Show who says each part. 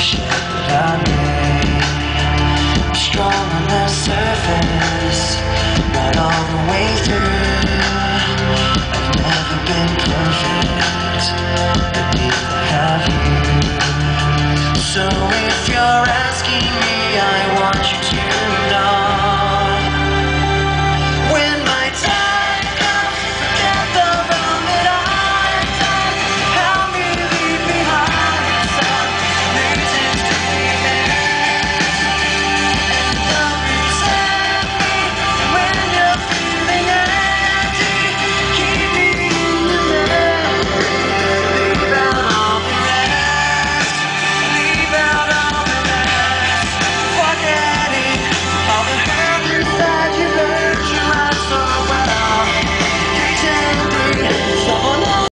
Speaker 1: shit that I made.